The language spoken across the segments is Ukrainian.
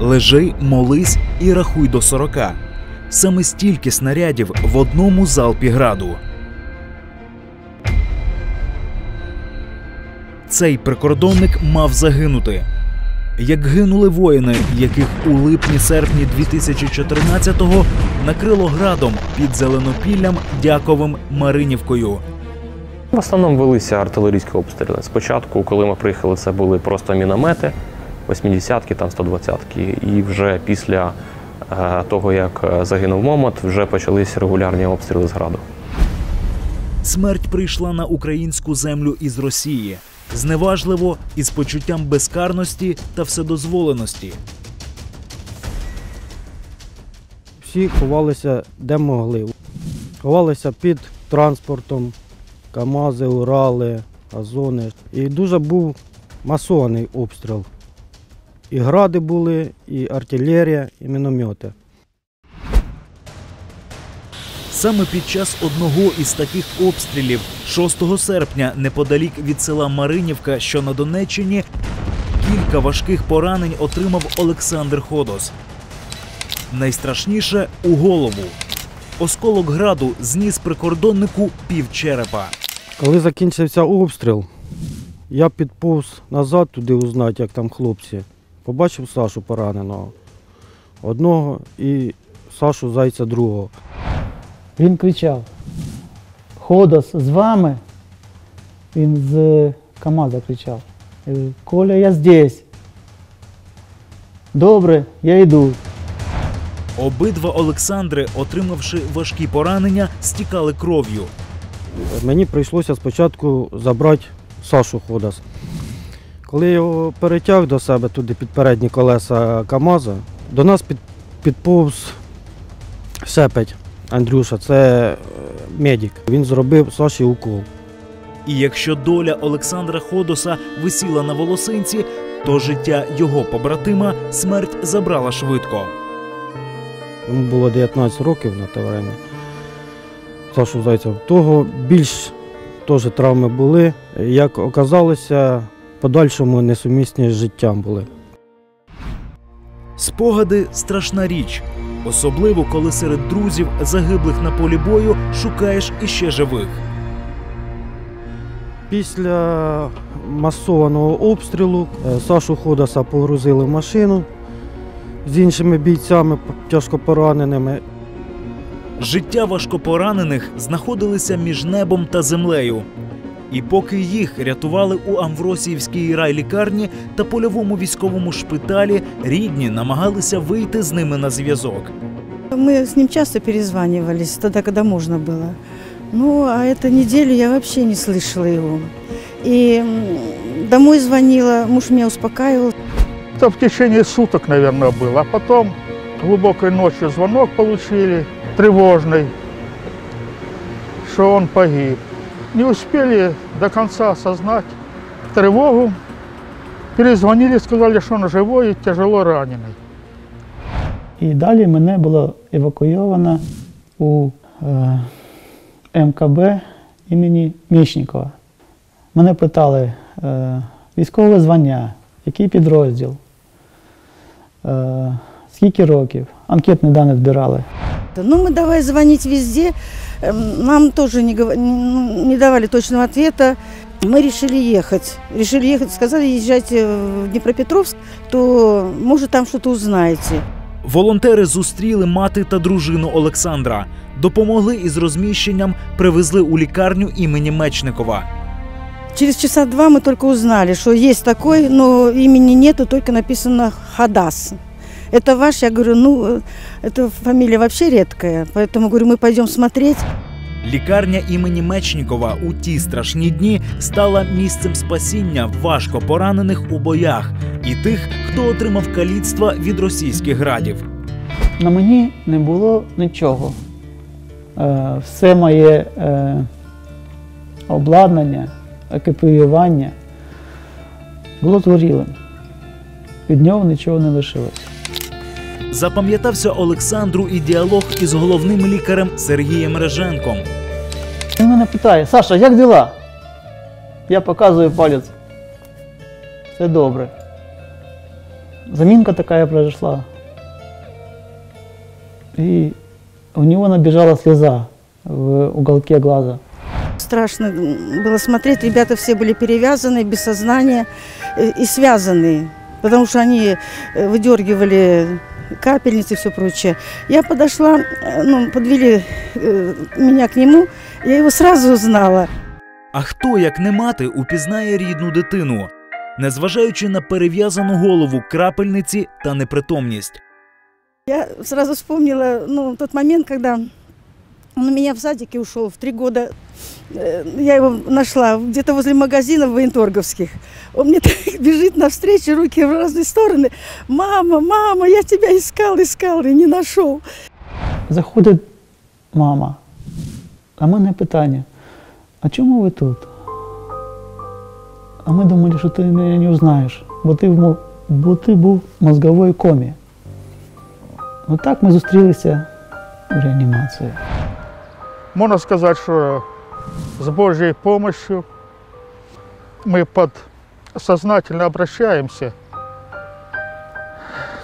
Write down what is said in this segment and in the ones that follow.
Лежи, молись і рахуй до 40. Саме стільки снарядів в одному залпі граду. Цей прикордонник мав загинути. Як гинули воїни, яких у липні-серпні 2014-го накрило градом під Зеленопіллям, Дяковим, Маринівкою. В основному велися артилерійські обстріли. Спочатку, коли ми приїхали, це були просто міномети, 80-ки, там 120-ки. І вже після е, того, як е, загинув Момот, вже почалися регулярні обстріли з граду. Смерть прийшла на українську землю із Росії зневажливо із почуттям безкарності та вседозволеності. Всі ховалися де могли. Ховалися під транспортом, КАМАЗи, Урали, Азони. І дуже був масований обстріл. І гради були, і артилерія, і міномети. Саме під час одного із таких обстрілів 6 серпня, неподалік від села Маринівка, що на Донеччині, кілька важких поранень отримав Олександр Ходос. Найстрашніше у голову. Осколок граду зніс прикордоннику півчерепа. Коли закінчився обстріл, я підповз назад туди узнати, як там хлопці. Побачив Сашу пораненого. Одного і Сашу Зайця другого. Він кричав: Ходос з вами. Він з КАМАЗа кричав. Коля, я здесь. Добре, я йду. Обидва Олександри, отримавши важкі поранення, стікали кров'ю. Мені прийшлося спочатку забрати Сашу Ходас. Коли я його перетяг до себе туди під передні колеса КАМАЗа, до нас під, підповз Сепеть Андрюша, це е, медик. Він зробив Саші укол. І якщо доля Олександра Ходоса висіла на волосинці, то життя його побратима смерть забрала швидко. Йому було 19 років на те время. Сашу Зайця. Того більш теж травми були. Як оказалося, подальшому несумісні з життям були. Спогади страшна річ, особливо коли серед друзів, загиблих на полі бою, шукаєш іще живих. Після масованого обстрілу е, Сашу Ходаса погрузили в машину з іншими бійцями тяжко пораненими. Життя важкопоранених знаходилися між небом та землею. І поки їх рятували у Амвросіївській райлікарні та польовому військовому шпиталі, рідні намагалися вийти з ними на зв'язок. Мы с ним часто перезванивались, тогда, когда можно было. Ну, а эту неделю я вообще не слышала его. И м, домой звонила, муж меня успокаивал. Это в течение суток, наверное, было. А потом глубокой ночью звонок получили, тревожный, что он погиб. Не успели до конца осознать тревогу. Перезвонили, сказали, что он живой и тяжело раненый. І далі мене було евакуйовано у е, МКБ імені Мічникова. Мене питали е, військове звання, який підрозділ, е, скільки років, анкетні дані збирали. Ну, мы давай звонить везде. Эм, Нам тоже не, гова- ну, не давали точного ответа. Мы решили ехать. Решили ехать, сказали, езжайте в Днепропетровск, то, может, там что-то узнаете. Волонтери зустріли мати та дружину Олександра, допомогли із розміщенням, привезли у лікарню імені Мечникова. Через часа два мы только узнали, что есть такой, но имени нету, только написано Хадас. Это ваш? Я говорю, ну, э, эта фамилия вообще редкая, поэтому, говорю, мы пойдем смотреть. Лікарня імені Мечнікова у ті страшні дні стала місцем спасіння важко поранених у боях і тих, хто отримав каліцтва від російських градів. На мені не було нічого. Е, Все моє е, обладнання, екіпіювання було згорілим. Від нього нічого не лишилось. Запам'ятався Олександру і діалог із головним лікарем Сергієм Реженком. Він мене питає, Саша, як діла? Я показую палець. Все добре. заминка такая произошла. И у него набежала слеза в уголке глаза. Страшно было смотреть. Ребята все были перевязаны, без сознания э, и связанные, потому что они э, выдергивали капельницы и все прочее. Я подошла, э, ну, подвели э, меня к нему, я его сразу узнала. А хто, як не мати, упізнає рідну дитину, незважаючи на перев'язану голову крапельниці та непритомність. Я сразу вспомнила ну, тот момент, когда он у меня в садике ушел в три года. Э, Я его нашла где-то возле магазинов военторговских. Он мне так бежит навстречу, руки в разные стороны. Мама, мама, я тебя искал, искал и не нашел. Заходить мама. А в мене питання: а чому ви тут? А ми думали, що ти мене не узнаєш, бо ти, в мо- бо ти був в мозговій комі. Отак ми зустрілися в реанімації. Можно сказать, что с Божьей помощью мы под сознательно обращаемся,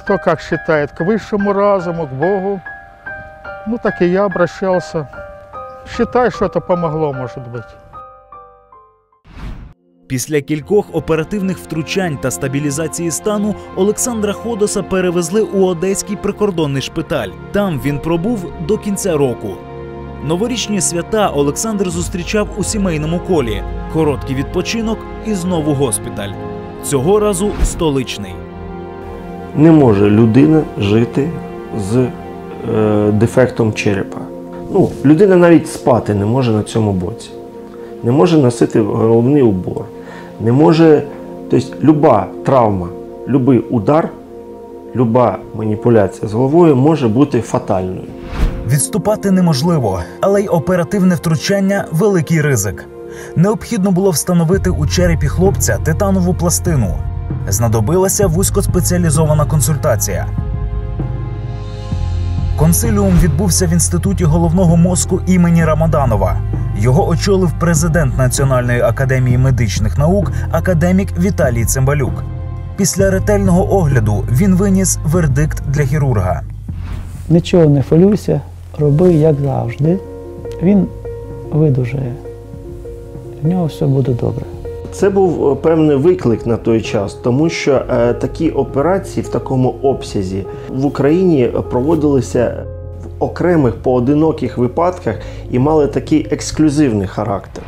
кто как считает, к высшему разуму, к Богу. Ну, так и я обращался. Считай, что это помогло, может быть. Після кількох оперативних втручань та стабілізації стану Олександра Ходоса перевезли у одеський прикордонний шпиталь. Там він пробув до кінця року. Новорічні свята Олександр зустрічав у сімейному колі. Короткий відпочинок і знову госпіталь. Цього разу столичний. не може людина жити з е, дефектом черепа. Ну, людина навіть спати не може на цьому боці, не може носити головний убор, не може. Тобто, люба травма, будь-який удар, люба маніпуляція з головою може бути фатальною. Відступати неможливо, але й оперативне втручання великий ризик. Необхідно було встановити у черепі хлопця титанову пластину. Знадобилася вузькоспеціалізована консультація. Консиліум відбувся в інституті головного мозку імені Рамаданова. Його очолив президент Національної академії медичних наук академік Віталій Цимбалюк. Після ретельного огляду він виніс вердикт для хірурга. Нічого не хвилюйся, роби як завжди. Він видужає. В нього все буде добре. Це був е, певний виклик на той час, тому що е, такі операції в такому обсязі в Україні проводилися в окремих поодиноких випадках і мали такий ексклюзивний характер.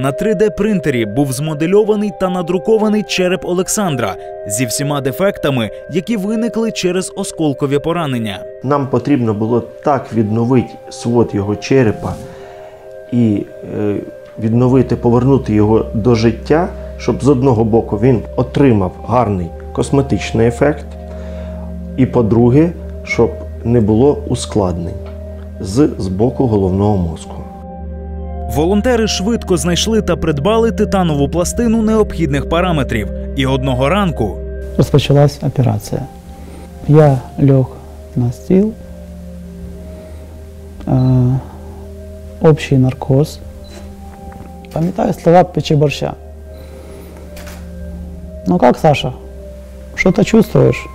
На 3D-принтері був змодельований та надрукований череп Олександра зі всіма дефектами, які виникли через осколкові поранення. Нам потрібно було так відновити свод його черепа і е, відновити, повернути його до життя, щоб з одного боку він отримав гарний косметичний ефект, і по-друге, щоб не було ускладнень з, з боку головного мозку. Волонтери швидко знайшли та придбали титанову пластину необхідних параметрів. І одного ранку Розпочалась операція. Я лег на стіл, е, общий наркоз. Пам'ятаю слова печи борща. Ну как, Саша? Что ты чувствуешь?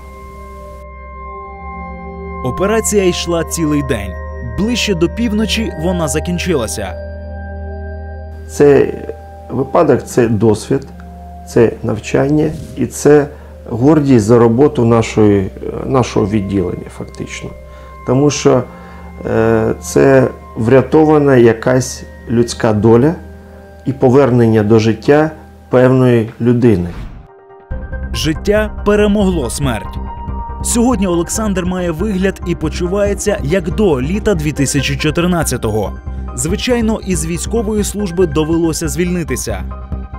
операція йшла цілий день. Ближче до півночі вона закінчилася. Це випадок, це досвід, це навчання і це гордість за роботу нашої, нашого відділення, фактично. Тому що е, це врятована якась людська доля і повернення до життя певної людини. Життя перемогло смерть. Сьогодні Олександр має вигляд і почувається як до літа 2014-го. Звичайно, із військової служби довелося звільнитися.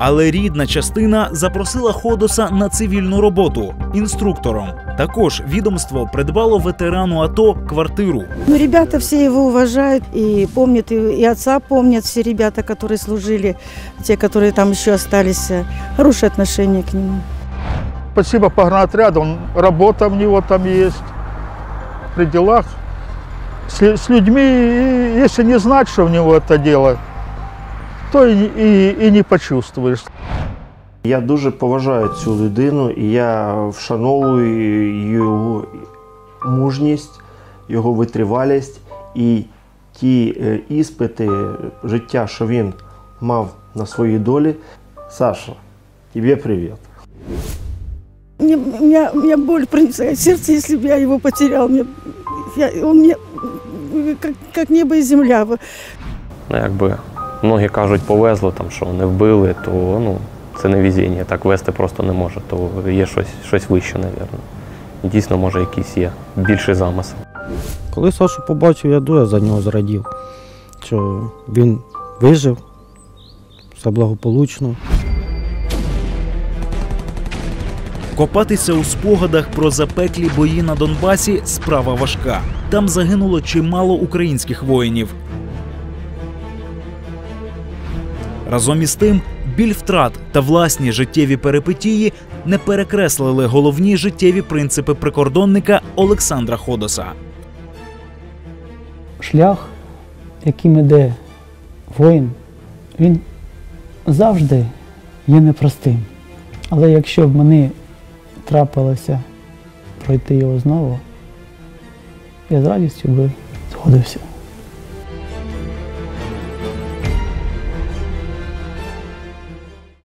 Але рідна частина запросила Ходоса на цивільну роботу інструктором. Також відомство придбало ветерану АТО квартиру. Ну, ребята все его уважают и помнят, и, и отца помнят все ребята, которые служили, те, которые там еще остались. э, Хорошее отношение к нему. Спасибо погранотряду, он, работа в него там есть, при делах. С, с людьми, и если не знать, что в него это дело, то и, не- и, и не почувствуешь. Я дуже поважаю цю людину і я вшановую його мужність, його витривалість і ті е, іспити життя, що він мав на своїй долі. Саша, тобі привіт. Мне, меня, меня боль пронесла сердце, если бы я его потерял. Мне, я, он мне как, как небо и земля. Ну, якби многі кажуть, повезло, там, що не вбили, то ну, це не везіння. Так вести просто не може, то є щось, щось вище, мабуть. Дійсно, може, якийсь є більший замисел. Коли Сашу побачив, я дуже за нього зрадів, що він вижив, все благополучно. Копатися у спогадах про запеклі бої на Донбасі справа важка. Там загинуло чимало українських воїнів. Разом із тим, біль втрат та власні життєві перипетії не перекреслили головні життєві принципи прикордонника Олександра Ходоса. шлях, яким іде воїн, він завжди є непростим. Але якщо б мені трапилося пройти його знову, я з радістю би згодився.